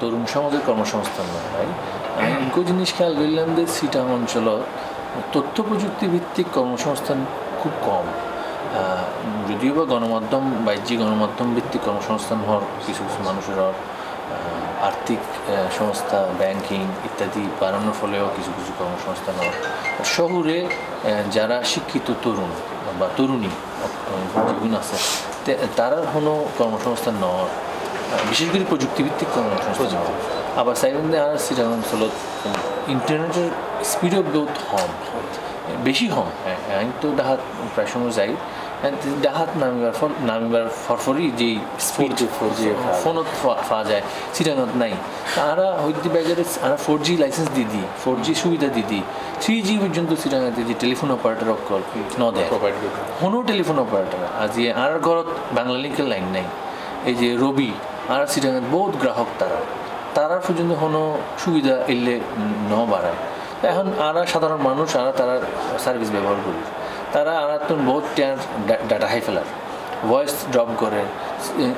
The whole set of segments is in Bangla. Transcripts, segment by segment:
তরুণ সমাজের কর্মসংস্থান হয় আমি জিনিস খেয়াল করলাম যে সিটাং অঞ্চলত তথ্য প্রযুক্তি ভিত্তিক কর্মসংস্থান খুব কম যদিও বা গণমাধ্যম বাহ্যিক গণমাধ্যম ভিত্তিক কর্মসংস্থান হওয়ার কিছু কিছু মানুষের আর্থিক সংস্থা ব্যাংকিং ইত্যাদি বাড়ানোর ফলেও কিছু কিছু কর্মসংস্থান হওয়ার। শহরে যারা শিক্ষিত তরুণ বা তরুণী আহ, আছে তারা কোনো কর্মসংস্থান নেওয়ার বিশেষ করে প্রযুক্তিভিত্তিক কর্মসংস্থান আবার সাইলেন্টে আর অঞ্চলত ইন্টারনেটের স্পিড অফ কম। বেশি কম। হ্যাঁ। আমি তো ডাহাত প্রায় সময় যাই। হ্যাঁ, ডাহাত নামিবার ফল নামিবার ফরফরি যেই স্পিড জি ফোনত পাওয়া যায় সিটাঙত নাই। তারা হইতে বাজারে আর ফোর জি লাইসেন্স দিয়ে দিই ফোর জি সুবিধা দিয়ে দিই। থ্রি জি পর্যন্ত সিটাঙাতে যে টেলিফোন অপারেটর অকল ন দেয়। কোনো টেলিফোন অপারেটর আজ আর ঘরত বাংলা লিঙ্কের লাইন নাই। এই যে রবি আর সিটাঙাত বহুত গ্রাহক তারা। তারা পর্যন্ত কোনো সুবিধা এলে ন বাড়ায়। এখন আরা সাধারণ মানুষ আরা তারা সার্ভিস ব্যবহার করি। তারা আরা তো বহুত ডাটা হাই ফেলার ভয়েস ড্রপ করে।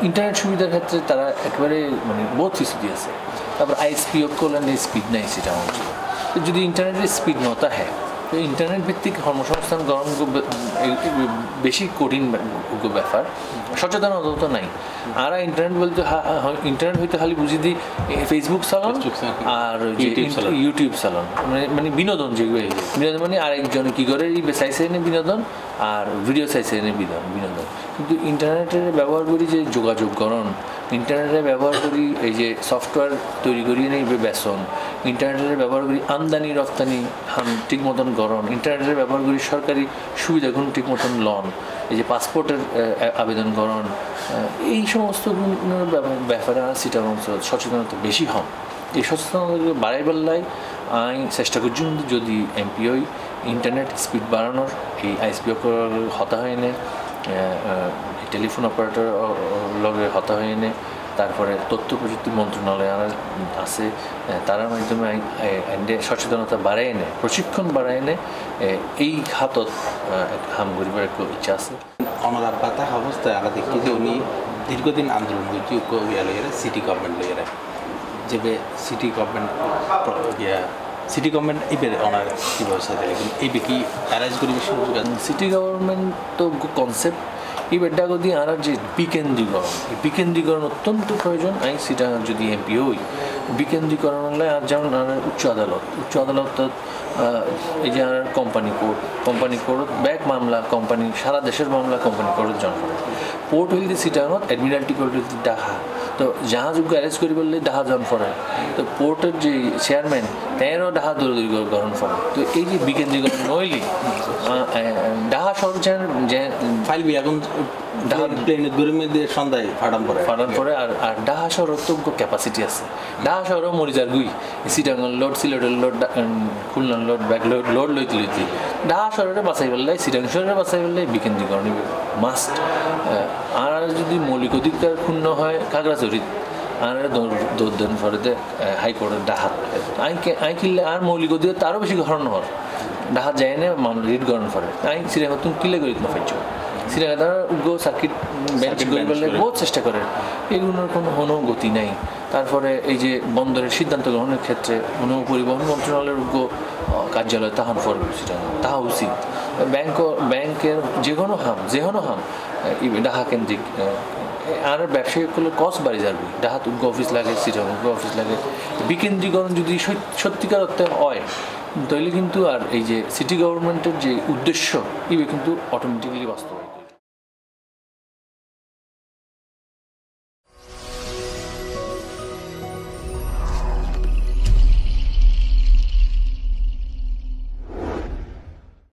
ইন্টারনেট সুবিধার ক্ষেত্রে তারা একেবারে মানে বহুত কিছু আছে। তারপর আইএসপি করলেন স্পিড নাই সেটা আমার যদি ইন্টারনেটের স্পিড নতা হ্যাঁ ইন্টারনেট ভিত্তিক কর্মসংস্থান এ- বেশি কঠিন ব্যাপার। সচেতনতা তো নাই। আর ইন্টারনেট বলতে ইন্টারনেট হইতে খালি বুঝি দিই ফেসবুক সালন আর। ইউটিউব সালন মানে মানে বিনোদন যেগুলো বিনোদন মানে আরেকজন কি করে? এনে বিনোদন আর ভিডিও এনে বিনোদন বিনোদন। কিন্তু ইন্টারনেটের ব্যবহার করি যে যোগাযোগ, করণ ইন্টারনেটের ব্যবহার করি এই যে সফটওয়্যার তৈরি করি নেই বেসন। ইন্টারনেটের ব্যবহার করি আমদানি, রপ্তানি ঠিক মতন গরম ইন্টারনেটের ব্যবহার করি সরকারি সুবিধাগুলো ঠিক মতন লন। এই যে পাসপোর্টের আবেদন করণ এই সমস্ত ব্যাপার- আর সিটার অঞ্চল সচেতনতা বেশি হন। এই সচেতনতা বাড়াই বেলায় আমি চেষ্টা করছি যদি এমপিওই ইন্টারনেট স্পিড বাড়ানোর, এই আইসপিও হতা হয় নে টেলিফোন অপারেটর লগে হতা হয় নে। তারপরে তথ্য প্রযুক্তি মন্ত্রণালয় আছে এ, তারার মাধ্যমে সচেতনতা বাড়াই এনে প্রশিক্ষণ বাড়াই এনে এই এক হাম করিবার একটু ইচ্ছা আছে। অনার বাতা অবস্থায় আমরা দেখি যে উনি দীর্ঘদিন আন্দোলন করছি ইয়া লইয়ারা সিটি গভর্নমেন্ট লইয়ারা যে সিটি গভর্নমেন্ট ইয়া সিটি গভর্নমেন্ট এইবারে অনার কি ব্যবস্থা কিন্তু এই কি অ্যারেঞ্জ বেশি সিটি গভর্নমেন্ট তো কনসেপ্ট এই বেডটা যদি আর যে বিকেন্দ্রীকরণ, এই বিকেন্দ্রীকরণ অত্যন্ত প্রয়োজন। আই সেটা যদি এমপি হই, বিকেন্দ্রীকরণ হলে আর যেমন উচ্চ আদালত উচ্চ আদালত এই যে আর company court company court back মামলা কোম্পানি সারা দেশের মামলা কোম্পানি কোর্টের জন্ম পোর্ট হইলে সিটাঙত অ্যাডমিরাল্টি কোর্ট হইলে ডাহা। তো জাহাজকে অ্যারেস্ট করি বললে ডাহা জন ফরে তো পোর্টের যে চেয়ারম্যান তেরও ডাহা দৌড়দৌড়ি গ্রহণ ফরে তো এই যে বিকেন্দ্রীকরণ নইলি ডাহা শহর যে ফাইল এখন প্লেনের দূরের মধ্যে সন্ধ্যায় ফাটাম পরে। পরে আর আর ডাহা শহর অত্যন্ত ক্যাপাসিটি আছে। ডাহা শহরও মরিজার গুই। সিটাঙ্গল লোড সিলেটের লোড খুলনার লোড ব্যাক লোড লোড লইতে লইতে। ডাহা শহরে বাঁচাই ফেললে সিটাং শহরে বাঁচাই ফেললে বিকেন্দ্রীকরণ মাস্ট আর যদি মৌলিক অধিকার ক্ষুণ্ণ হয় খাগড়াছড়িত আর দৌদ্দান ফরেতে হাইকোর্টের ডাহাত আই কিনলে আর মৌলিক অধিকার তারও বেশি গ্রহণ হওয়ার। ডাহাত যায় না মামলা রিট গ্রহণ করে আই সিরিয়া তুমি কিলে করি না ফাইছো সিরিয়া তারা উগ্র সার্কিট বেঞ্চ করে করে। বহুত চেষ্টা করেন এগুলোর কোনো কোনো গতি নাই। তারপরে এই যে বন্দরের সিদ্ধান্ত গ্রহণের ক্ষেত্রে কোনো পরিবহন মন্ত্রণালয়ের উগ্র কার্যালয় তাহার ফর সেটা তাহা উচিত। ব্যাংক ব্যাংকের যে কোনো হাম যে কোনো হাম ডাহা কেন্দ্রিক আর ব্যবসায়ী করলে কস্ট বাড়ি যাবে। ডাহাত উগ্র অফিস লাগে সিটি উগ্র অফিস লাগে বিকেন্দ্রীকরণ যদি সত- সত্যিকার অর্থে হয়, তাহলে কিন্তু আর এই যে সিটি গভর্নমেন্টের যে উদ্দেশ্য, এগুলো কিন্তু অটোমেটিক্যালি বাস্তবায়িত